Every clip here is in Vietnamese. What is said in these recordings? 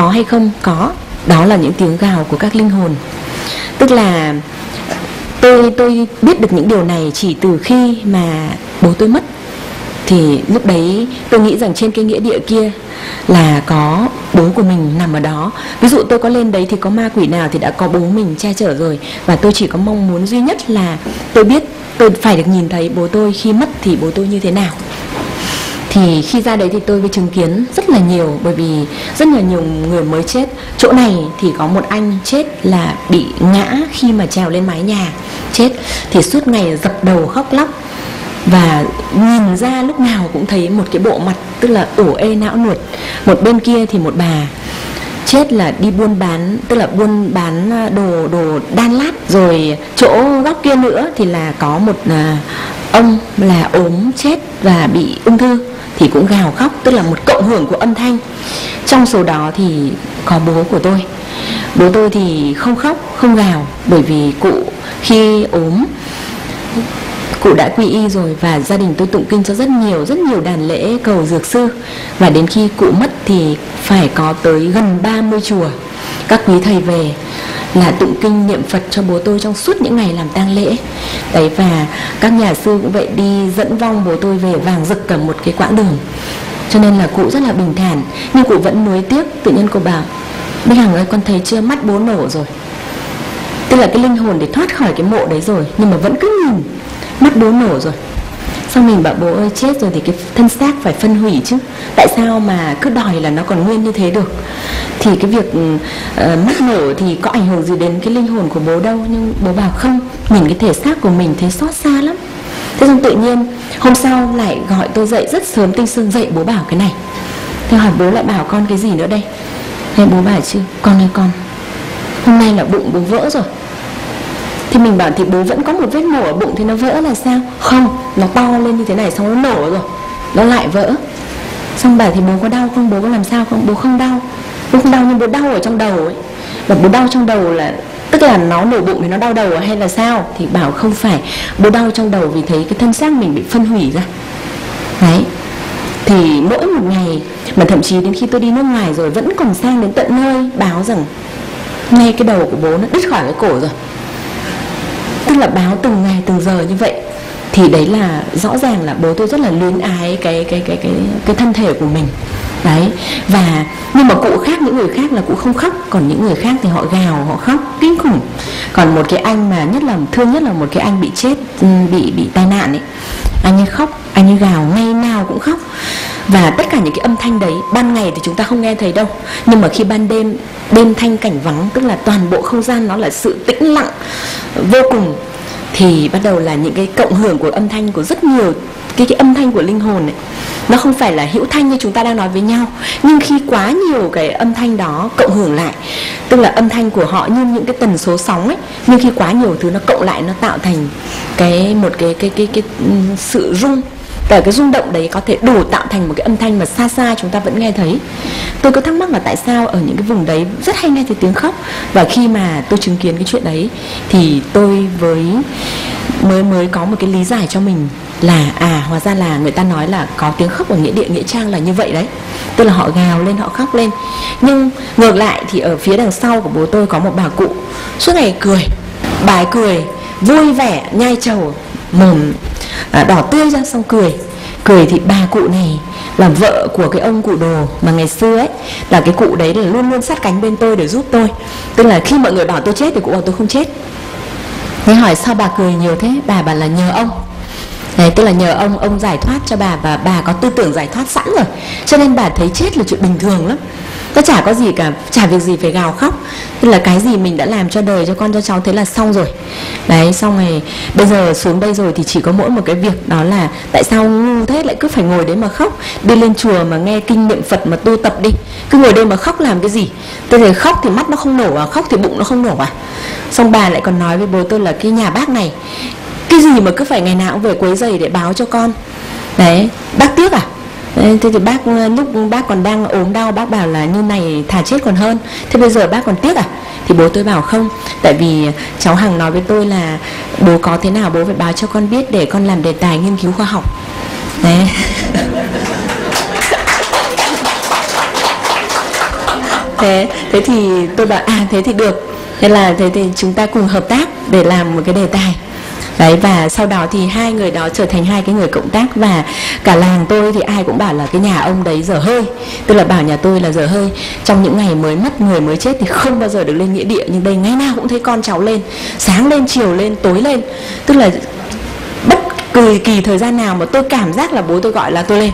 có hay không? Có. Đó là những tiếng gào của các linh hồn. Tức là tôi tôi biết được những điều này chỉ từ khi mà bố tôi mất. Thì lúc đấy tôi nghĩ rằng trên cái nghĩa địa kia là có bố của mình nằm ở đó. Ví dụ tôi có lên đấy thì có ma quỷ nào thì đã có bố mình che chở rồi. Và tôi chỉ có mong muốn duy nhất là tôi biết, tôi phải được nhìn thấy bố tôi khi mất thì bố tôi như thế nào thì khi ra đấy thì tôi mới chứng kiến rất là nhiều, bởi vì rất là nhiều người mới chết. Chỗ này thì có một anh chết là bị ngã khi mà trèo lên mái nhà. Chết. Thì suốt ngày dập đầu khóc lóc. Và nhìn ra lúc nào cũng thấy một cái bộ mặt tức là ủ ê não nuột. Một bên kia thì một bà chết là đi buôn bán, tức là buôn bán à, đồ đồ đan lát. Rồi chỗ góc kia nữa thì là có một à, ông là ốm chết và bị ung thư thì cũng gào khóc, tức là một cộng hưởng của âm thanh. Trong số đó thì có bố của tôi. Bố tôi thì không khóc, không gào, bởi vì cụ khi ốm, cụ đã quy y rồi và gia đình tôi tụng kinh cho rất nhiều rất nhiều đàn lễ cầu dược sư. Và đến khi cụ mất thì phải có tới gần 30 chùa. Các quý thầy về là tụng kinh, niệm Phật cho bố tôi trong suốt những ngày làm tang lễ. Đấy, và các nhà sư cũng vậy, đi dẫn vong bố tôi về vàng rực cả một cái quãng đường. Cho nên là cụ rất là bình thản. Nhưng cụ vẫn nuối tiếc, tự nhiên cô bảo Bích Hằng ơi, con thấy chưa? Mắt bố nổ rồi. Tức là cái linh hồn để thoát khỏi cái mộ đấy rồi, nhưng mà vẫn cứ nhìn, mắt bố nổ rồi xong mình bảo bố ơi chết rồi thì cái thân xác phải phân hủy chứ? Tại sao mà cứ đòi là nó còn nguyên như thế được? Thì cái việc ừ, ờ, uh, mắt nổ thì có ảnh hưởng gì đến cái linh hồn của bố đâu nhưng bố bảo không nhìn cái thể xác của mình thấy xót xa lắm. Thế xong tự nhiên hôm sau lại gọi tôi dậy rất sớm tinh sương dậy bố bảo cái này. Thế hỏi bố lại bảo con cái gì nữa đây? Thế bố bảo chứ con ơi con hôm nay là bụng bố vỡ rồi thì mình bảo thì bố vẫn có một vết nổ ở bụng thì nó vỡ là sao? Không, nó to lên như thế này xong nó nổ rồi. Nó lại vỡ. Xong bảo thì bố có đau không? Bố có làm sao không? Bố không đau. Bố không đau nhưng bố đau ở trong đầu ấy. Và bố đau trong đầu là, tức là nó nổ bụng thì nó đau đầu à hay là sao? Thì bảo không phải. Bố đau trong đầu vì thấy cái thân xác mình bị phân hủy ra. Đấy. Thì mỗi một ngày, mà thậm chí đến khi tôi đi nước ngoài rồi vẫn còn sang đến tận nơi báo rằng ngay cái đầu của bố nó đứt khỏi cái cổ rồi tức là báo từng ngày, từng giờ như vậy, thì đấy là rõ ràng là bố tôi rất là luyến ái cái cái cái cái cái thân thể của mình. Đấy, và, nhưng mà cụ khác, những người khác là cụ không khóc, còn những người khác thì họ gào, họ khóc kinh khủng. Còn một cái anh mà nhất là, thương nhất là một cái anh bị chết, bị bị tai nạn ấy, anh ấy khóc, anh ấy gào, ngày nào cũng khóc và tất cả những cái âm thanh đấy ban ngày thì chúng ta không nghe thấy đâu. Nhưng mà khi ban đêm đêm thanh cảnh vắng tức là toàn bộ không gian nó là sự tĩnh lặng vô cùng thì bắt đầu là những cái cộng hưởng của âm thanh của rất nhiều cái cái âm thanh của linh hồn ấy nó không phải là hữu thanh như chúng ta đang nói với nhau. Nhưng khi quá nhiều cái âm thanh đó cộng hưởng lại tức là âm thanh của họ như những cái tần số sóng ấy nhưng khi quá nhiều thứ nó cộng lại nó tạo thành cái một cái cái cái cái, cái sự rung và cái rung động đấy có thể đủ tạo thành một cái âm thanh mà xa xa chúng ta vẫn nghe thấy. Tôi có thắc mắc là tại sao ở những cái vùng đấy rất hay nghe thấy tiếng khóc? Và khi mà tôi chứng kiến cái chuyện đấy, thì tôi với, mới mới có một cái lý giải cho mình là à hóa ra là người ta nói là có tiếng khóc ở nghĩa địa, nghĩa trang là như vậy đấy. Tức là họ gào lên, họ khóc lên. Nhưng ngược lại thì ở phía đằng sau của bố tôi có một bà cụ, suốt ngày cười, bà ấy cười, vui vẻ, nhai trầu mồm à, đỏ tươi ra xong cười. Cười thì bà cụ này là vợ của cái ông cụ đồ mà ngày xưa ấy là cái cụ đấy là luôn luôn sát cánh bên tôi để giúp tôi. Tức là khi mọi người bảo tôi chết thì cụ bảo tôi không chết. Thế hỏi sao bà cười nhiều thế? Bà bảo là nhờ ông. Đấy, tức là nhờ ông ông giải thoát cho bà và bà có tư tưởng giải thoát sẵn rồi. Cho nên bà thấy chết là chuyện bình thường lắm nó chả có gì cả, chả việc gì phải gào khóc. Tức là cái gì mình đã làm cho đời, cho con, cho cháu thế là xong rồi. Đấy, xong rồi, bây giờ xuống đây rồi thì chỉ có mỗi một cái việc, đó là tại sao ngu thế lại cứ phải ngồi đấy mà khóc? Đi lên chùa mà nghe kinh niệm phật mà tu tập đi. Cứ ngồi đây mà khóc làm cái gì? Tôi thấy khóc thì mắt nó không nổ à? Khóc thì bụng nó không nổ à? Xong bà lại còn nói với bố tôi là cái nhà bác này, cái gì mà cứ phải ngày nào cũng về quấy giày để báo cho con. Đấy, bác tiếc à? Thế thì bác ờ, lúc bác còn đang ốm đau, bác bảo là như này thả chết còn hơn. Thế bây giờ bác còn tiếc à? Thì bố tôi bảo không, tại vì cháu hằng nói với tôi là bố có thế nào bố phải báo cho con biết để con làm đề tài nghiên cứu khoa học. Đấy. Thế thế thì tôi bảo à thế thì được. Thế là, thế thì chúng ta cùng hợp tác để làm một cái đề tài đấy, và sau đó thì hai người đó trở thành hai cái người cộng tác và cả làng tôi thì ai cũng bảo là cái nhà ông đấy dở hơi. Tức là bảo nhà tôi là dở hơi. Trong những ngày mới mất người mới chết thì không bao giờ được lên nghĩa địa, nhưng đây ngày nào cũng thấy con cháu lên. Sáng lên, chiều lên, tối lên. Tức là thời kỳ thời gian nào mà tôi cảm giác là bố tôi gọi là tôi lên.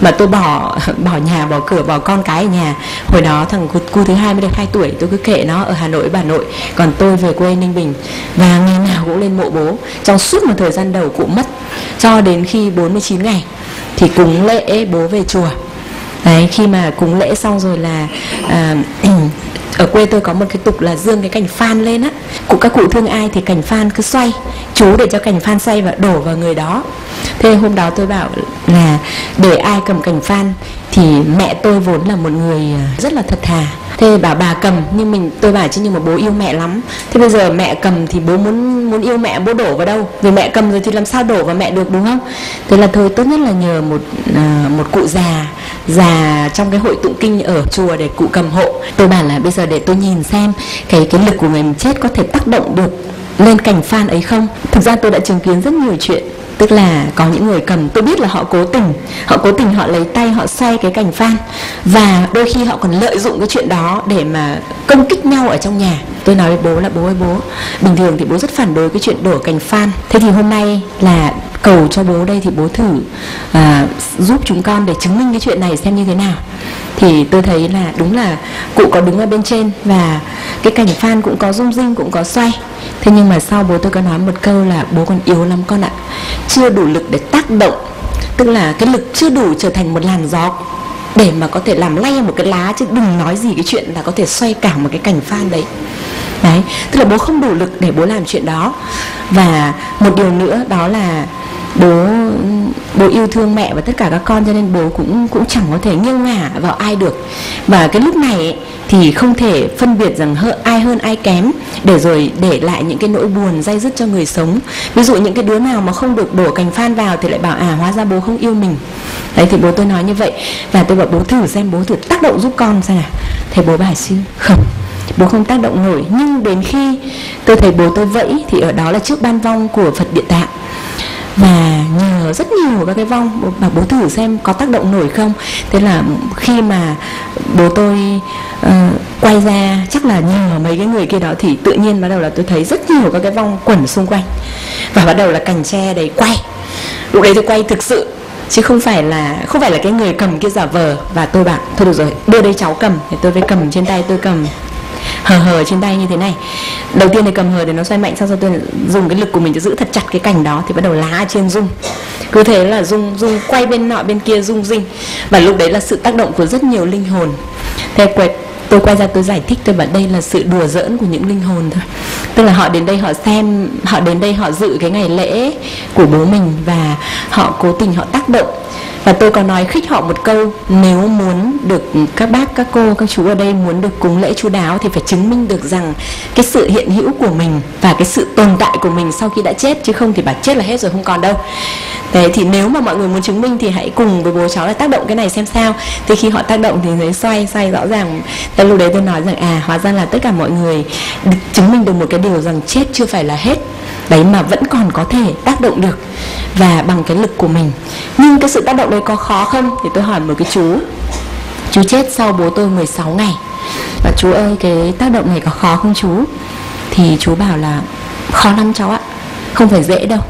Mà tôi bỏ bỏ nhà bỏ cửa bỏ con cái ở nhà. Hồi đó thằng cu, cu thứ hai mới được 2 tuổi tôi cứ kệ nó ở hà nội bà nội. Còn tôi về quê ninh bình. Và ngày nào cũng lên mộ bố. Trong suốt một thời gian đầu cụ mất cho đến khi 49 ngày thì cúng lễ bố về chùa. Đấy khi mà cúng lễ xong rồi là à, ở quê tôi có một cái tục là dương cái cành phan lên á cụ các cụ thương ai thì cành phan cứ xoay. Chú để cho cành phan xoay và đổ vào người đó. Thế hôm đó tôi bảo là để ai cầm cành phan thì mẹ tôi vốn là một người à, rất là thật thà. Thế bảo bà cầm, nhưng mình, tôi bảo chứ nhưng mà bố yêu mẹ lắm. Thế bây giờ mẹ cầm thì bố muốn muốn yêu mẹ, bố đổ vào đâu? Vì mẹ cầm rồi thì làm sao đổ vào mẹ được, đúng không? Thế là thôi, tốt nhất là nhờ một à, một cụ già già trong cái hội tụng kinh ở chùa để cụ cầm hộ. Tôi bảo là bây giờ để tôi nhìn xem cái cái lực của người chết có thể tác động được lên cảnh phan ấy không? Thực ra tôi đã chứng kiến rất nhiều chuyện. Tức là có những người cầm, tôi biết là họ cố tình. Họ cố tình họ lấy tay, họ xoay cái cành phan và đôi khi họ còn lợi dụng cái chuyện đó để mà công kích nhau ở trong nhà. Tôi nói với bố là, bố ơi, bố, bình thường thì bố rất phản đối cái chuyện đổ cành phan thế thì hôm nay là cầu cho bố đây thì bố thử à, giúp chúng con để chứng minh cái chuyện này xem như thế nào. Thì tôi thấy là đúng là cụ có đứng ở bên trên và cái cảnh phan cũng có rung rinh cũng có xoay. Thế nhưng mà sau bố tôi có nói một câu là bố còn yếu lắm con ạ. Chưa đủ lực để tác động tức là cái lực chưa đủ trở thành một làn gió để mà có thể làm lay một cái lá chứ đừng nói gì cái chuyện là có thể xoay cả một cái cảnh phan đấy. Đấy tức là bố không đủ lực để bố làm chuyện đó. Và một điều nữa đó là bố bố yêu thương mẹ và tất cả các con cho nên bố cũng cũng chẳng có thể nghiêng ngả vào ai được. Và cái lúc này ấy, thì không thể phân biệt rằng hơn ai hơn ai kém để rồi để lại những cái nỗi buồn dây dứt cho người sống. Ví dụ những cái đứa nào mà không được đổ cành phan vào thì lại bảo à hóa ra bố không yêu mình. Đấy thì bố tôi nói như vậy. Và tôi bảo bố thử xem bố thử tác động giúp con xem nào. Thầy bố bảo chứ không. Bố không tác động nổi. Nhưng đến khi tôi thấy bố tôi vẫy thì ở đó là trước ban vong của phật địa tạng và nhờ rất nhiều các cái vong. Và bố thử xem có tác động nổi không. Thế là khi mà bố tôi uh, quay ra chắc là nhờ mấy cái người kia đó thì tự nhiên bắt đầu là tôi thấy rất nhiều các cái vong quẩn xung quanh. Và bắt đầu là cành tre đấy quay. Lúc đấy tôi quay thực sự chứ không phải là không phải là cái người cầm kia giả vờ và tôi bảo thôi được rồi đưa đây cháu cầm. Thì tôi phải cầm trên tay tôi cầm hờ hờ trên tay như thế này. Đầu tiên thì cầm hờ để nó xoay mạnh, sau đó tôi dùng cái lực của mình để giữ thật chặt cái cành đó thì bắt đầu lá trên rung. Cứ thế là rung rung, quay bên nọ bên kia, rung, rinh. Và lúc đấy là sự tác động của rất nhiều linh hồn. Thế quẹt, tôi quay ra tôi giải thích tôi bảo đây là sự đùa giỡn của những linh hồn thôi. Tức là họ đến đây họ xem, họ đến đây họ dự cái ngày lễ của bố mình và họ cố tình họ tác động và tôi còn nói khích họ một câu, nếu muốn được các bác, các cô, các chú ở đây muốn được cúng lễ chú đáo thì phải chứng minh được rằng cái sự hiện hữu của mình và cái sự tồn tại của mình sau khi đã chết, chứ không thì bà chết là hết rồi, không còn đâu. Thế thì nếu mà mọi người muốn chứng minh thì hãy cùng với bố cháu là tác động cái này xem sao. Thì khi họ tác động thì thấy xoay xoay rõ ràng. Tại lúc đấy tôi nói rằng à hóa ra là tất cả mọi người chứng minh được một cái điều rằng chết chưa phải là hết. Đấy mà vẫn còn có thể tác động được Và bằng cái lực của mình. Nhưng cái sự tác động đấy có khó không? Thì tôi hỏi một cái chú. Chú chết sau bố tôi 16 ngày. Và chú ơi, cái tác động này có khó không chú? Thì chú bảo là, khó lắm cháu ạ, Không phải dễ đâu.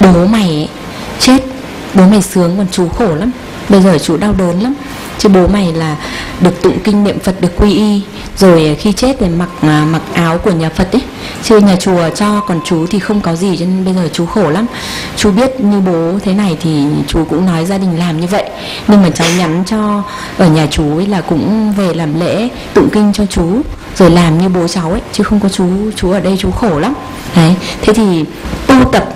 Bố mày chết, Bố mày sướng còn chú khổ lắm. Bây giờ chú đau đớn lắm chứ bố mày là được tụng kinh niệm Phật, được quy y, rồi khi chết thì mặc à, mặc áo của nhà Phật ấy. Chứ nhà chùa cho còn chú thì không có gì, cho nên bây giờ chú khổ lắm. Chú biết như bố thế này thì chú cũng nói gia đình làm như vậy. Nhưng mà cháu nhắn cho ở nhà chú ấy là cũng về làm lễ, tụng kinh cho chú, rồi làm như bố cháu ấy, chứ không có chú chú ở đây chú khổ lắm. Đấy, thế thì tu tập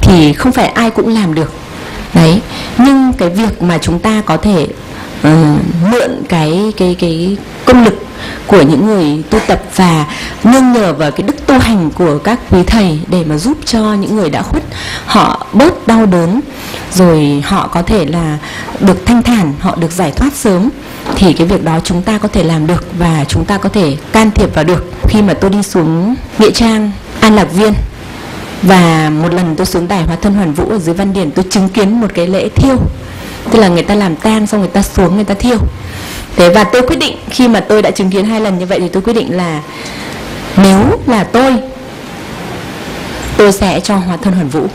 thì không phải ai cũng làm được. Đấy, nhưng cái việc mà chúng ta có thể uh, mượn cái cái cái công lực của những người tu tập và nương nhờ vào cái đức tu hành của các quý thầy để mà giúp cho những người đã khuất họ bớt đau đớn rồi họ có thể là được thanh thản họ được giải thoát sớm thì cái việc đó chúng ta có thể làm được và chúng ta có thể can thiệp vào được. Khi mà tôi đi xuống nghĩa trang an lạc viên và một lần tôi xuống đài hóa thân hoàn vũ ở dưới văn điển tôi chứng kiến một cái lễ thiêu tức là người ta làm tan xong người ta xuống, người ta thiêu. Thế và tôi quyết định, khi mà tôi đã chứng kiến hai lần như vậy thì tôi quyết định là nếu là tôi tôi sẽ cho hóa thân hoàn vũ.